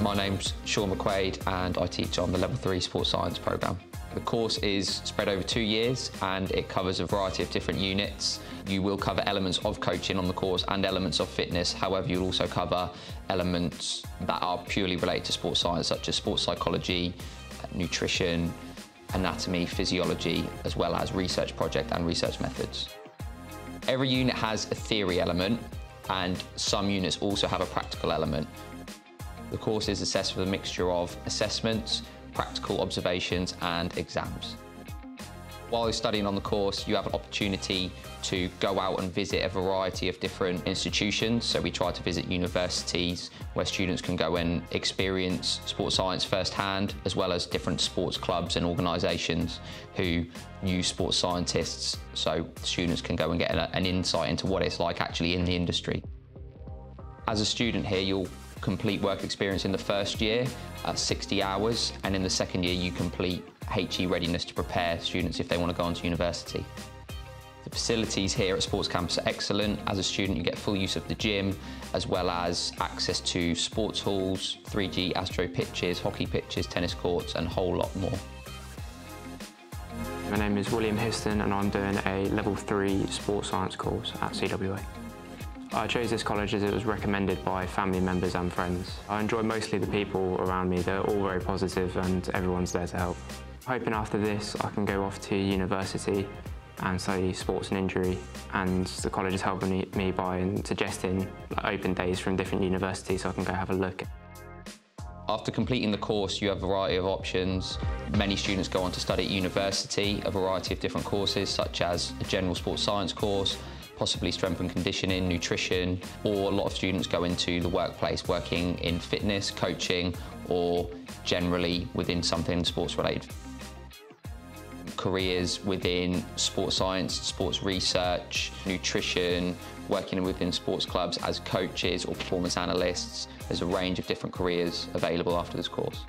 My name's Sean McQuaid and I teach on the Level 3 Sports Science programme. The course is spread over two years and it covers a variety of different units. You will cover elements of coaching on the course and elements of fitness. However, you'll also cover elements that are purely related to sports science, such as sports psychology, nutrition, anatomy, physiology, as well as research project and research methods. Every unit has a theory element and some units also have a practical element. The course is assessed with a mixture of assessments, practical observations and exams. While you're studying on the course, you have an opportunity to go out and visit a variety of different institutions. So we try to visit universities where students can go and experience sports science firsthand, as well as different sports clubs and organisations who use sports scientists so students can go and get an insight into what it's like actually in the industry. As a student here, you'll complete work experience in the first year, uh, 60 hours, and in the second year you complete HE readiness to prepare students if they want to go on to university. The facilities here at Sports Campus are excellent. As a student, you get full use of the gym, as well as access to sports halls, 3G Astro pitches, hockey pitches, tennis courts, and a whole lot more. My name is William Histon and I'm doing a level 3 sports science course at CWA. I chose this college as it was recommended by family members and friends. I enjoy mostly the people around me. They're all very positive and everyone's there to help. Hoping after this I can go off to university and study sports and injury and the college is helping me by suggesting open days from different universities so I can go have a look. After completing the course, you have a variety of options. Many students go on to study at university, a variety of different courses, such as a general sports science course, possibly strength and conditioning, nutrition, or a lot of students go into the workplace working in fitness, coaching, or generally within something sports related. Careers within sports science, sports research, nutrition, working within sports clubs as coaches or performance analysts. There's a range of different careers available after this course.